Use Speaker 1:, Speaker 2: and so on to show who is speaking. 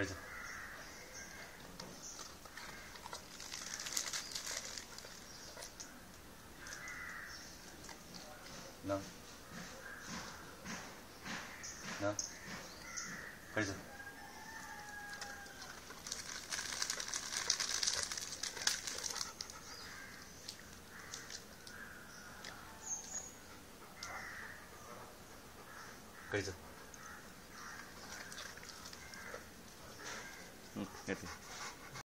Speaker 1: Perdón. No. No. Perdón. Perdón. Mm.